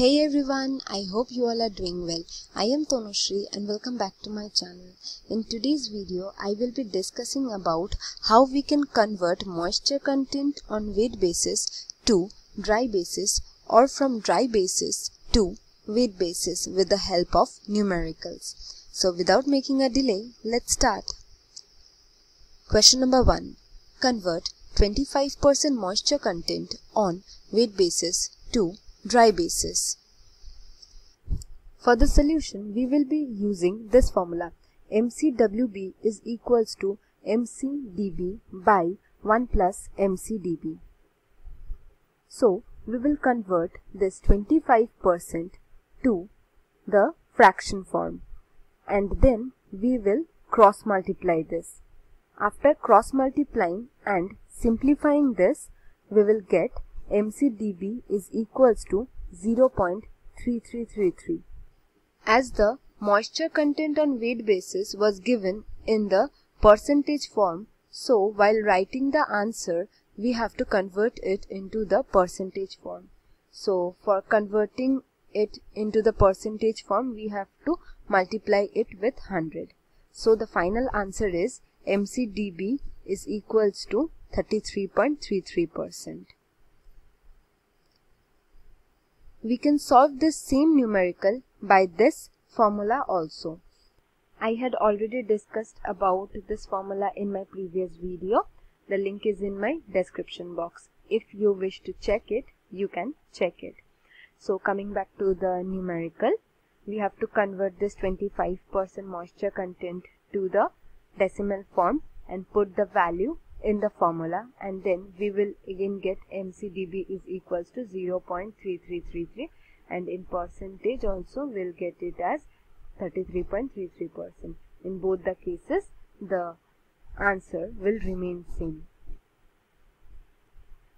Hey everyone, I hope you all are doing well. I am Tanushree and welcome back to my channel. In today's video, I will be discussing about how we can convert moisture content on wet basis to dry basis or from dry basis to wet basis with the help of numericals. So without making a delay, let's start. Question number 1. Convert 25% moisture content on wet basis to dry basis. For the solution, we will be using this formula. MCWB is equals to MCDB by 1 plus MCDB. So, we will convert this 25% to the fraction form and then we will cross multiply this. After cross multiplying and simplifying this, we will get MCDB is equals to 0.3333. As the moisture content on wet basis was given in the percentage form, so while writing the answer, we have to convert it into the percentage form. So for converting it into the percentage form, we have to multiply it with 100. So the final answer is MCDB is equals to 33.33 percent. We can solve this same numerical by this formula also. I had already discussed about this formula in my previous video. The link is in my description box. If you wish to check it, you can check it. So coming back to the numerical, we have to convert this 25% moisture content to the decimal form and put the value in the formula and then we will again get MCDB is equals to 0.3333 and in percentage also we'll get it as 33.33 percent. In both the cases the answer will remain same.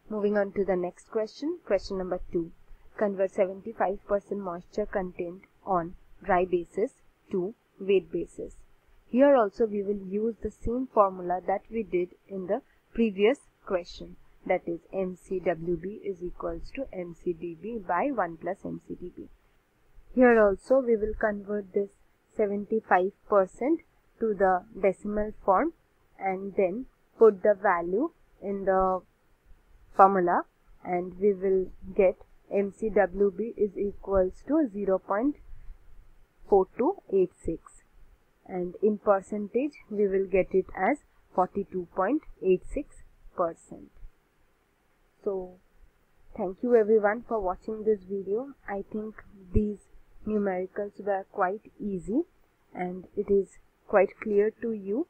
Moving on to the next question, question number 2. Convert 75% moisture content on dry basis to wet basis. Here also we will use the same formula that we did in the previous question that is MCWB is equals to MCDB by 1 plus MCDB. Here also we will convert this 75% to the decimal form and then put the value in the formula and we will get MCWB is equals to 0.4286 and in percentage we will get it as 42.86 percent. So thank you everyone for watching this video. I think these numericals were quite easy and it is quite clear to you.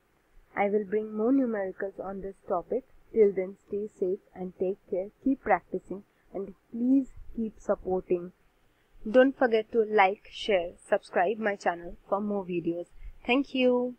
I will bring more numericals on this topic. Till then stay safe and take care. Keep practicing and please keep supporting. Don't forget to like, share, subscribe my channel for more videos. Thank you.